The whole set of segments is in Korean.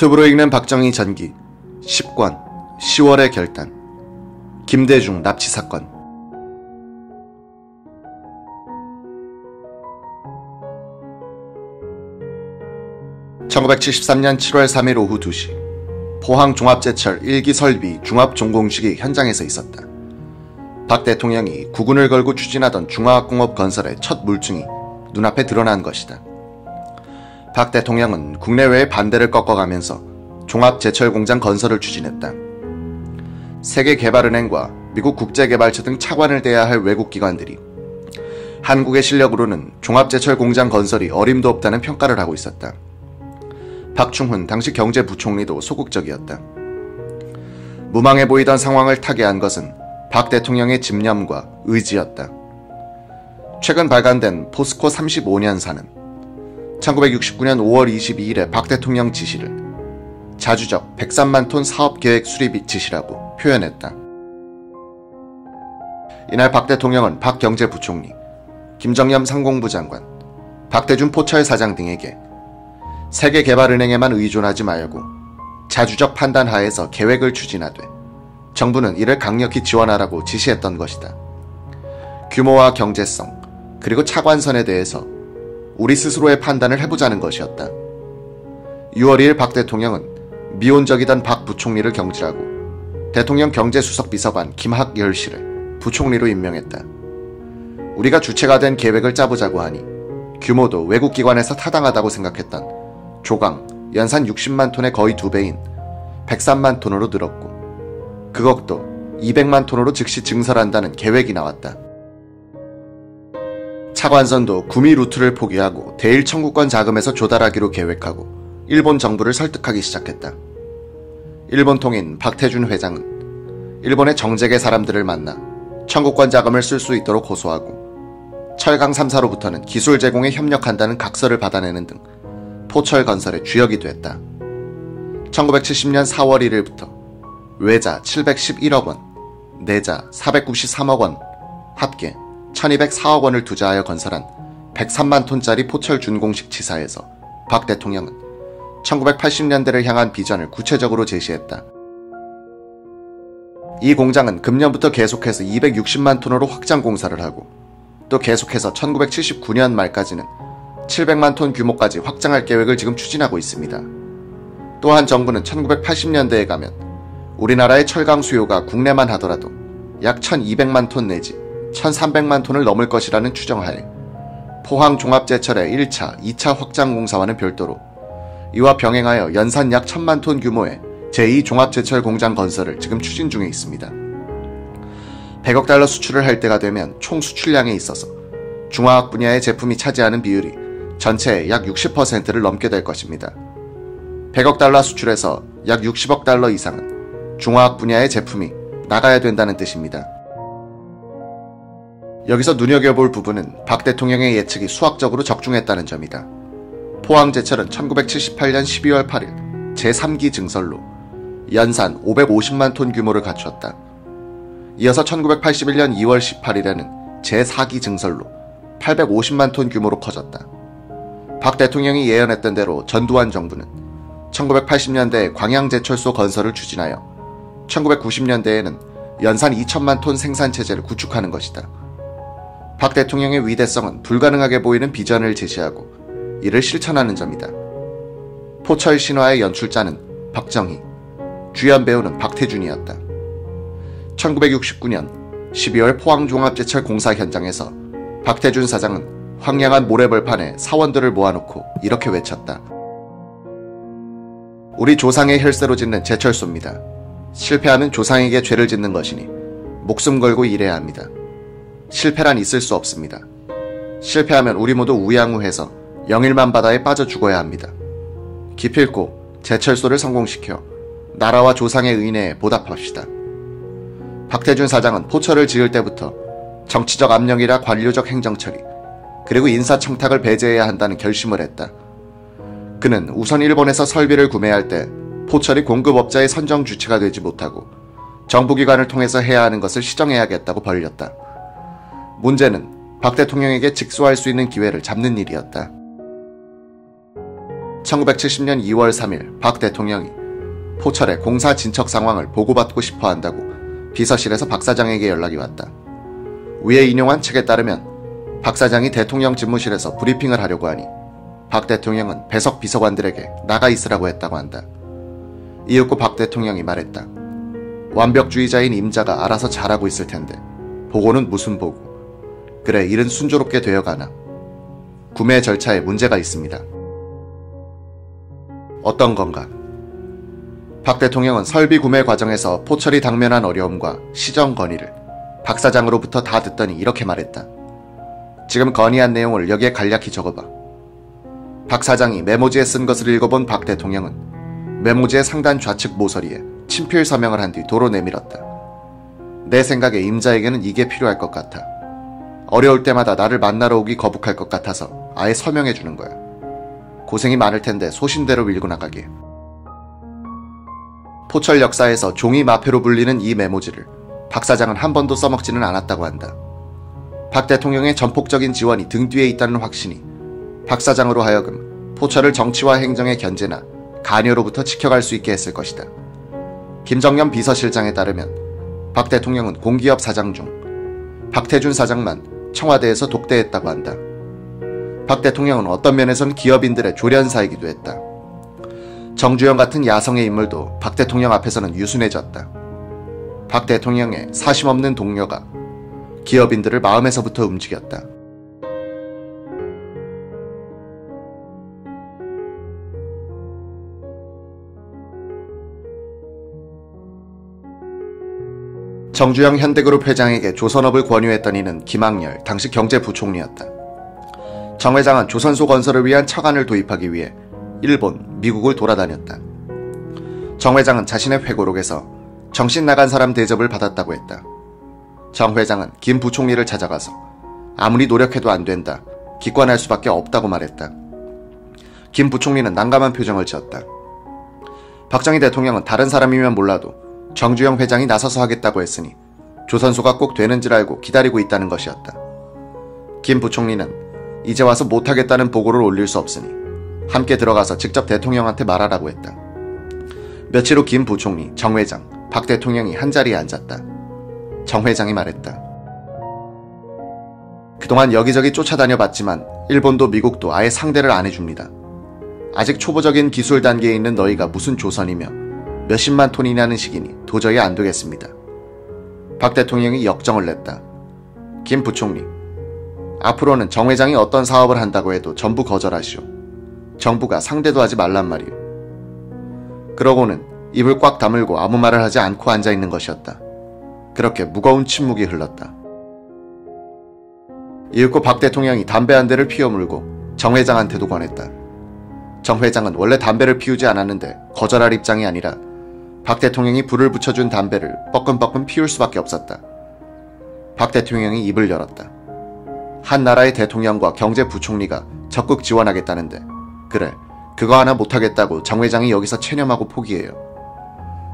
유튜브로 읽는 박정희 전기 10권 10월의 결단 김대중 납치 사건 (1973년 7월 3일) 오후 2시 포항 종합제철 1기 설비 중합종공식이 현장에서 있었다. 박 대통령이 국군을 걸고 추진하던 중화학공업 건설의 첫 물증이 눈앞에 드러난 것이다. 박 대통령은 국내외의 반대를 꺾어가면서 종합제철공장 건설을 추진했다. 세계개발은행과 미국 국제개발처 등 차관을 대야 할 외국 기관들이 한국의 실력으로는 종합제철공장 건설이 어림도 없다는 평가를 하고 있었다. 박충훈 당시 경제부총리도 소극적이었다. 무망해 보이던 상황을 타개한 것은 박 대통령의 집념과 의지였다. 최근 발간된 포스코 35년사는 1969년 5월 22일에 박 대통령 지시를 자주적 103만 톤 사업계획 수립 지시라고 표현했다. 이날 박 대통령은 박 경제부총리, 김정염 상공부 장관, 박대준 포철 사장 등에게 세계개발은행에만 의존하지 말고 자주적 판단 하에서 계획을 추진하되 정부는 이를 강력히 지원하라고 지시했던 것이다. 규모와 경제성, 그리고 차관선에 대해서 우리 스스로의 판단을 해보자는 것이었다. 6월 2일 박 대통령은 미온적이던 박 부총리를 경질하고 대통령 경제수석 비서관 김학열 씨를 부총리로 임명했다. 우리가 주체가 된 계획을 짜보자고 하니 규모도 외국 기관에서 타당하다고 생각했던 조강 연산 60만 톤의 거의 두 배인 103만 톤으로 늘었고 그것도 200만 톤으로 즉시 증설한다는 계획이 나왔다. 차관선도 구미 루트를 포기하고 대일 청구권 자금에서 조달하기로 계획하고 일본 정부를 설득하기 시작했다. 일본통인 박태준 회장은 일본의 정재계 사람들을 만나 청구권 자금을 쓸 수 있도록 고소하고 철강 3사로부터는 기술 제공에 협력한다는 각서를 받아내는 등 포철 건설의 주역이 됐다. 1970년 4월 1일부터 외자 711억 원, 내자 493억 원, 합계 1204억 원을 투자하여 건설한 103만 톤짜리 포철 준공식 치사에서 박 대통령은 1980년대를 향한 비전을 구체적으로 제시했다. 이 공장은 금년부터 계속해서 260만 톤으로 확장 공사를 하고 또 계속해서 1979년 말까지는 700만 톤 규모까지 확장할 계획을 지금 추진하고 있습니다. 또한 정부는 1980년대에 가면 우리나라의 철강 수요가 국내만 하더라도 약 1200만 톤 내지 1,300만 톤을 넘을 것이라는 추정하에 포항 종합제철의 1차, 2차 확장 공사와는 별도로 이와 병행하여 연산 약 1,000만 톤 규모의 제2 종합제철 공장 건설을 지금 추진 중에 있습니다. 100억 달러 수출을 할 때가 되면 총 수출량에 있어서 중화학 분야의 제품이 차지하는 비율이 전체의 약 60%를 넘게 될 것입니다. 100억 달러 수출에서 약 60억 달러 이상은 중화학 분야의 제품이 나가야 된다는 뜻입니다. 여기서 눈여겨볼 부분은 박 대통령의 예측이 수학적으로 적중했다는 점이다. 포항제철은 1978년 12월 8일 제3기 증설로 연산 550만 톤 규모를 갖추었다. 이어서 1981년 2월 18일에는 제4기 증설로 850만 톤 규모로 커졌다. 박 대통령이 예언했던 대로 전두환 정부는 1980년대 광양제철소 건설을 추진하여 1990년대에는 연산 2천만 톤 생산 체제를 구축하는 것이다. 박 대통령의 위대성은 불가능하게 보이는 비전을 제시하고 이를 실천하는 점이다. 포철 신화의 연출자는 박정희, 주연 배우는 박태준이었다. 1969년 12월 포항종합제철 공사 현장에서 박태준 사장은 황량한 모래벌판에 사원들을 모아놓고 이렇게 외쳤다. 우리 조상의 혈세로 짓는 제철소입니다. 실패하면 조상에게 죄를 짓는 것이니 목숨 걸고 일해야 합니다. 실패란 있을 수 없습니다. 실패하면 우리 모두 우양우해서 영일만 바다에 빠져 죽어야 합니다. 기필코 제철소를 성공시켜 나라와 조상의 은혜에 보답합시다. 박태준 사장은 포철을 지을 때부터 정치적 압력이라 관료적 행정처리, 그리고 인사청탁을 배제해야 한다는 결심을 했다. 그는 우선 일본에서 설비를 구매할 때 포철이 공급업자의 선정 주체가 되지 못하고 정부기관을 통해서 해야 하는 것을 시정해야겠다고 벌렸다. 문제는 박 대통령에게 직소할 수 있는 기회를 잡는 일이었다. 1970년 2월 3일 박 대통령이 포철의 공사 진척 상황을 보고받고 싶어 한다고 비서실에서 박 사장에게 연락이 왔다. 위에 인용한 책에 따르면 박 사장이 대통령 집무실에서 브리핑을 하려고 하니 박 대통령은 배석 비서관들에게 나가 있으라고 했다고 한다. 이윽고 박 대통령이 말했다. 완벽주의자인 임자가 알아서 잘하고 있을 텐데 보고는 무슨 보고. 그래 일은 순조롭게 되어가나. 구매 절차에 문제가 있습니다. 어떤 건가? 박 대통령은 설비 구매 과정에서 포철이 당면한 어려움과 시정 건의를 박 사장으로부터 다 듣더니 이렇게 말했다. 지금 건의한 내용을 여기에 간략히 적어봐. 박 사장이 메모지에 쓴 것을 읽어본 박 대통령은 메모지의 상단 좌측 모서리에 친필 서명을 한 뒤 도로 내밀었다. 내 생각에 임자에게는 이게 필요할 것 같아. 어려울 때마다 나를 만나러 오기 거북할 것 같아서 아예 서명해 주는 거야. 고생이 많을 텐데 소신대로 밀고 나가게. 포철 역사에서 종이 마패로 불리는 이 메모지를 박 사장은 한 번도 써먹지는 않았다고 한다. 박 대통령의 전폭적인 지원이 등 뒤에 있다는 확신이 박 사장으로 하여금 포철을 정치와 행정의 견제나 간여로부터 지켜갈 수 있게 했을 것이다. 김정년 비서실장에 따르면 박 대통령은 공기업 사장 중 박태준 사장만 청와대에서 독대했다고 한다. 박 대통령은 어떤 면에선 기업인들의 조련사이기도 했다. 정주영 같은 야성의 인물도 박 대통령 앞에서는 유순해졌다. 박 대통령의 사심 없는 동료가 기업인들을 마음에서부터 움직였다. 정주영 현대그룹 회장에게 조선업을 권유했던 이는 김학열, 당시 경제부총리였다. 정 회장은 조선소 건설을 위한 처간을 도입하기 위해 일본, 미국을 돌아다녔다. 정 회장은 자신의 회고록에서 정신 나간 사람 대접을 받았다고 했다. 정 회장은 김 부총리를 찾아가서 아무리 노력해도 안 된다. 기권할 수밖에 없다고 말했다. 김 부총리는 난감한 표정을 지었다. 박정희 대통령은 다른 사람이면 몰라도 정주영 회장이 나서서 하겠다고 했으니 조선소가 꼭 되는 줄 알고 기다리고 있다는 것이었다. 김 부총리는 이제 와서 못하겠다는 보고를 올릴 수 없으니 함께 들어가서 직접 대통령한테 말하라고 했다. 며칠 후 김 부총리, 정 회장, 박 대통령이 한자리에 앉았다. 정 회장이 말했다. 그동안 여기저기 쫓아다녀 봤지만 일본도 미국도 아예 상대를 안 해줍니다. 아직 초보적인 기술 단계에 있는 너희가 무슨 조선이며 몇십만 톤이냐는 식이니 도저히 안 되겠습니다. 박 대통령이 역정을 냈다. 김 부총리. 앞으로는 정 회장이 어떤 사업을 한다고 해도 전부 거절하시오. 정부가 상대도 하지 말란 말이오. 그러고는 입을 꽉 다물고 아무 말을 하지 않고 앉아 있는 것이었다. 그렇게 무거운 침묵이 흘렀다. 이윽고 박 대통령이 담배 한 대를 피워 물고 정 회장한테도 권했다. 정 회장은 원래 담배를 피우지 않았는데 거절할 입장이 아니라 박 대통령이 불을 붙여준 담배를 뻐끔뻐끔 피울 수밖에 없었다. 박 대통령이 입을 열었다. 한 나라의 대통령과 경제부총리가 적극 지원하겠다는데 그래 그거 하나 못하겠다고 정 회장이 여기서 체념하고 포기해요.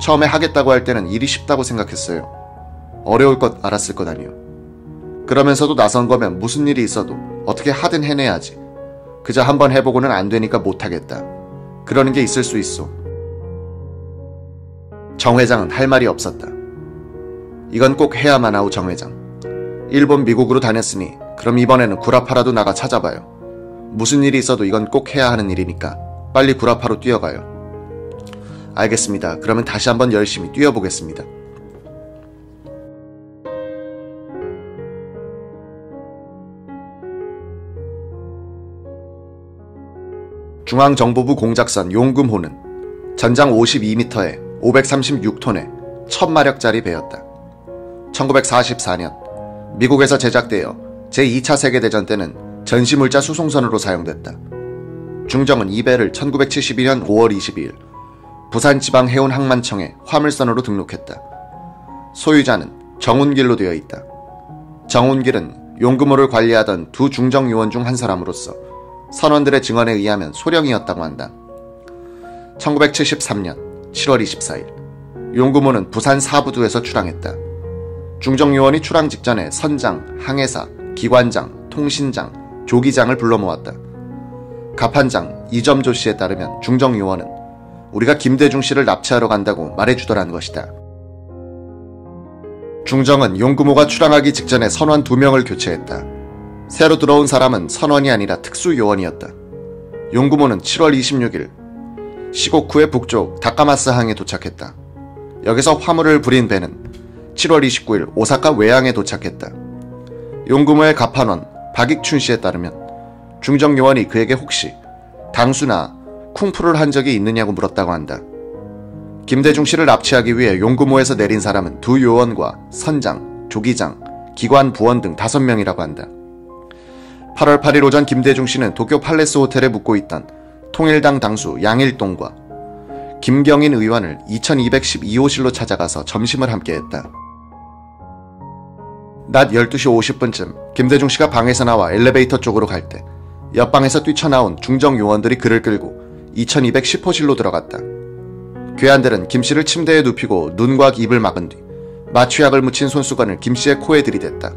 처음에 하겠다고 할 때는 일이 쉽다고 생각했어요. 어려울 것 알았을 것 아니요. 그러면서도 나선 거면 무슨 일이 있어도 어떻게 하든 해내야지. 그저 한번 해보고는 안 되니까 못하겠다. 그러는 게 있을 수 있어. 정 회장은 할 말이 없었다. 이건 꼭 해야만 하오 정 회장. 일본 미국으로 다녔으니 그럼 이번에는 구라파라도 나가 찾아봐요. 무슨 일이 있어도 이건 꼭 해야 하는 일이니까 빨리 구라파로 뛰어가요. 알겠습니다. 그러면 다시 한번 열심히 뛰어보겠습니다. 중앙정보부 공작선 용금호는 전장 52m에 536톤의 1000마력짜리 배였다. 1944년 미국에서 제작되어 제2차 세계대전 때는 전시물자 수송선으로 사용됐다. 중정은 이 배를 1972년 5월 22일 부산지방해운항만청에 화물선으로 등록했다. 소유자는 정운길로 되어 있다. 정운길은 용금호를 관리하던 두 중정 요원 중 한 사람으로서 선원들의 증언에 의하면 소령이었다고 한다. 1973년 7월 24일 용구모는 부산 사부두에서 출항했다. 중정요원이 출항 직전에 선장, 항해사, 기관장, 통신장, 조기장을 불러 모았다. 갑판장, 이점조 씨에 따르면 중정 요원은 우리가 김대중 씨를 납치하러 간다고 말해주더라는 것이다. 중정은 용구모가 출항하기 직전에 선원 두 명을 교체했다. 새로 들어온 사람은 선원이 아니라 특수요원이었다. 용구모는 7월 26일 시고쿠의 북쪽 다카마스항에 도착했다. 여기서 화물을 부린 배는 7월 29일 오사카 외항에 도착했다. 용구모의 가판원 박익춘 씨에 따르면 중정 요원이 그에게 혹시 당수나 쿵푸를 한 적이 있느냐고 물었다고 한다. 김대중 씨를 납치하기 위해 용구모에서 내린 사람은 두 요원과 선장, 조기장, 기관 부원 등 다섯 명이라고 한다. 8월 8일 오전 김대중 씨는 도쿄 팔레스 호텔에 묵고 있던 통일당 당수 양일동과 김경인 의원을 2212호실로 찾아가서 점심을 함께했다. 낮 12시 50분쯤 김대중 씨가 방에서 나와 엘리베이터 쪽으로 갈 때 옆방에서 뛰쳐나온 중정 요원들이 그를 끌고 2210호실로 들어갔다. 괴한들은 김 씨를 침대에 눕히고 눈과 입을 막은 뒤 마취약을 묻힌 손수건을 김 씨의 코에 들이댔다.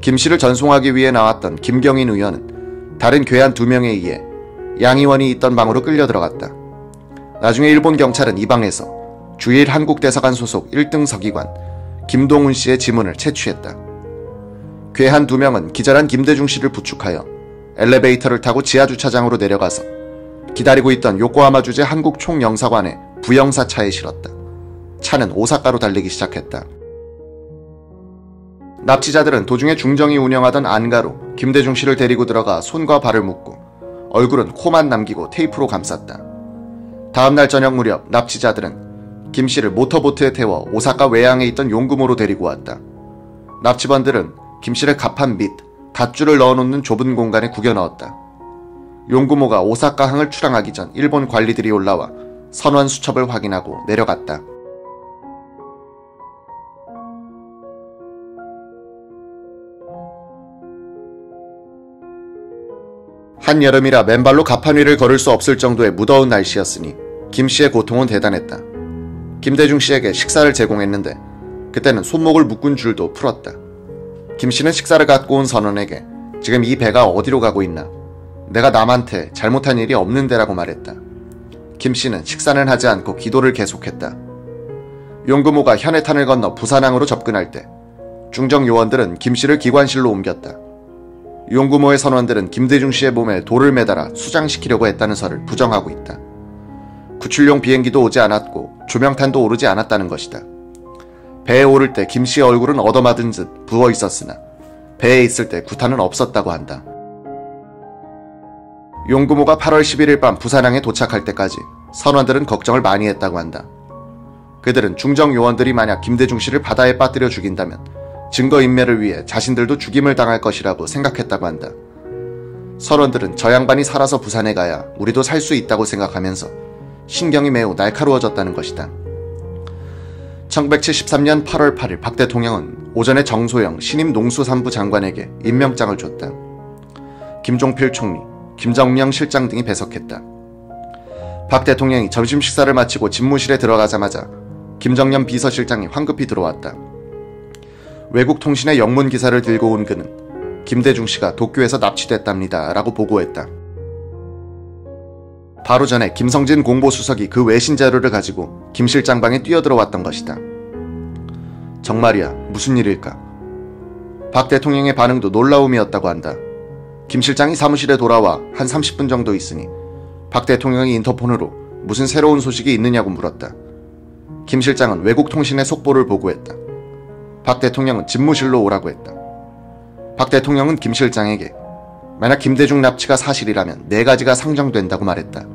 김 씨를 전송하기 위해 나왔던 김경인 의원은 다른 괴한 두 명에 의해 양 의원이 있던 방으로 끌려 들어갔다. 나중에 일본 경찰은 이 방에서 주일 한국대사관 소속 1등 서기관 김동훈 씨의 지문을 채취했다. 괴한 두 명은 기절한 김대중 씨를 부축하여 엘리베이터를 타고 지하 주차장으로 내려가서 기다리고 있던 요코하마 주재 한국 총영사관에 부영사 차에 실었다. 차는 오사카로 달리기 시작했다. 납치자들은 도중에 중정이 운영하던 안가로 김대중 씨를 데리고 들어가 손과 발을 묶고 얼굴은 코만 남기고 테이프로 감쌌다. 다음날 저녁 무렵 납치자들은 김 씨를 모터보트에 태워 오사카 외항에 있던 용구모로 데리고 왔다. 납치범들은 김 씨를 갑판 밑 닷줄을 넣어놓는 좁은 공간에 구겨 넣었다. 용구모가 오사카항을 출항하기 전 일본 관리들이 올라와 선원 수첩을 확인하고 내려갔다. 한여름이라 맨발로 가판 위를 걸을 수 없을 정도의 무더운 날씨였으니 김 씨의 고통은 대단했다. 김대중 씨에게 식사를 제공했는데 그때는 손목을 묶은 줄도 풀었다. 김 씨는 식사를 갖고 온 선원에게 지금 이 배가 어디로 가고 있나? 내가 남한테 잘못한 일이 없는데라고 말했다. 김 씨는 식사는 하지 않고 기도를 계속했다. 용구모가 현해탄을 건너 부산항으로 접근할 때 중정 요원들은 김 씨를 기관실로 옮겼다. 용구모의 선원들은 김대중 씨의 몸에 돌을 매달아 수장시키려고 했다는 설을 부정하고 있다. 구출용 비행기도 오지 않았고 조명탄도 오르지 않았다는 것이다. 배에 오를 때 김 씨의 얼굴은 얻어맞은 듯 부어 있었으나 배에 있을 때 구타는 없었다고 한다. 용구모가 8월 11일 밤 부산항에 도착할 때까지 선원들은 걱정을 많이 했다고 한다. 그들은 중정 요원들이 만약 김대중 씨를 바다에 빠뜨려 죽인다면 증거인멸을 위해 자신들도 죽임을 당할 것이라고 생각했다고 한다. 선원들은 저 양반이 살아서 부산에 가야 우리도 살 수 있다고 생각하면서 신경이 매우 날카로워졌다는 것이다. 1973년 8월 8일 박 대통령은 오전에 정소영 신임 농수산부 장관에게 임명장을 줬다. 김종필 총리, 김정명 실장 등이 배석했다. 박 대통령이 점심 식사를 마치고 집무실에 들어가자마자 김정년 비서실장이 황급히 들어왔다. 외국 통신의 영문 기사를 들고 온 그는 김대중 씨가 도쿄에서 납치됐답니다. 라고 보고했다. 바로 전에 김성진 공보수석이 그 외신 자료를 가지고 김 실장 방에 뛰어들어왔던 것이다. 정말이야, 무슨 일일까? 박 대통령의 반응도 놀라움이었다고 한다. 김 실장이 사무실에 돌아와 한 30분 정도 있으니 박 대통령이 인터폰으로 무슨 새로운 소식이 있느냐고 물었다. 김 실장은 외국 통신의 속보를 보고했다. 박 대통령은 집무실로 오라고 했다. 박 대통령은 김 실장에게 만약 김대중 납치가 사실이라면 네 가지가 상정된다고 말했다.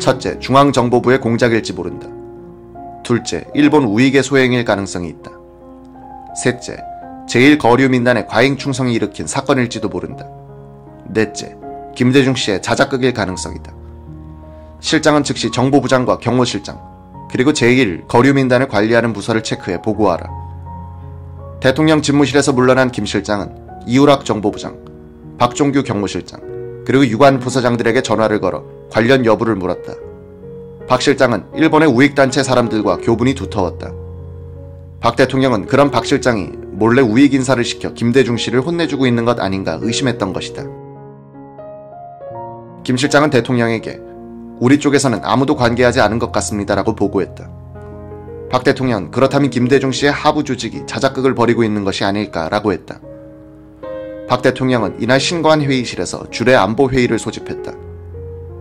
첫째, 중앙정보부의 공작일지 모른다. 둘째, 일본 우익의 소행일 가능성이 있다. 셋째, 제1거류민단의 과잉 충성이 일으킨 사건일지도 모른다. 넷째, 김대중 씨의 자작극일 가능성이다. 실장은 즉시 정보부장과 경호실장, 그리고 제1거류민단을 관리하는 부서를 체크해 보고하라. 대통령 집무실에서 물러난 김 실장은 이우락 정보부장, 박종규 경무실장, 그리고 유관 부서장들에게 전화를 걸어 관련 여부를 물었다. 박 실장은 일본의 우익단체 사람들과 교분이 두터웠다. 박 대통령은 그런 박 실장이 몰래 우익 인사를 시켜 김대중 씨를 혼내주고 있는 것 아닌가 의심했던 것이다. 김 실장은 대통령에게 우리 쪽에서는 아무도 관계하지 않은 것 같습니다라고 보고했다. 박 대통령은 그렇다면 김대중 씨의 하부 조직이 자작극을 벌이고 있는 것이 아닐까라고 했다. 박 대통령은 이날 신관 회의실에서 주례 안보 회의를 소집했다.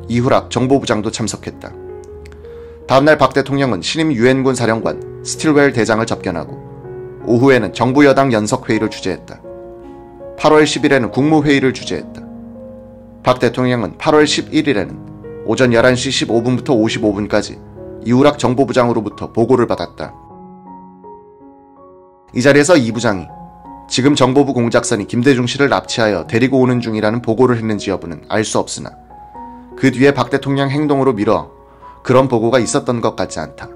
이후락 정보부장도 참석했다. 다음날 박 대통령은 신임 유엔군 사령관 스틸웰 대장을 접견하고 오후에는 정부 여당 연석 회의를 주재했다. 8월 10일에는 국무회의를 주재했다. 박 대통령은 8월 11일에는 오전 11시 15분부터 55분까지 이우락 정보부장으로부터 보고를 받았다. 이 자리에서 이 부장이 지금 정보부 공작선이 김대중 씨를 납치하여 데리고 오는 중이라는 보고를 했는지 여부는 알 수 없으나 그 뒤에 박 대통령 행동으로 미뤄 그런 보고가 있었던 것 같지 않다.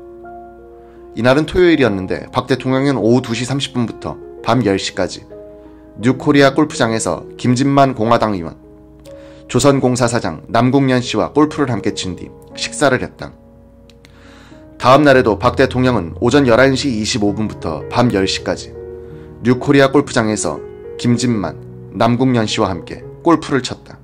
이날은 토요일이었는데 박 대통령은 오후 2시 30분부터 밤 10시까지 뉴코리아 골프장에서 김진만 공화당 의원, 조선공사 사장 남궁년 씨와 골프를 함께 친 뒤 식사를 했다. 다음 날에도 박 대통령은 오전 11시 25분부터 밤 10시까지 뉴코리아 골프장에서 김진만, 남궁년 씨와 함께 골프를 쳤다.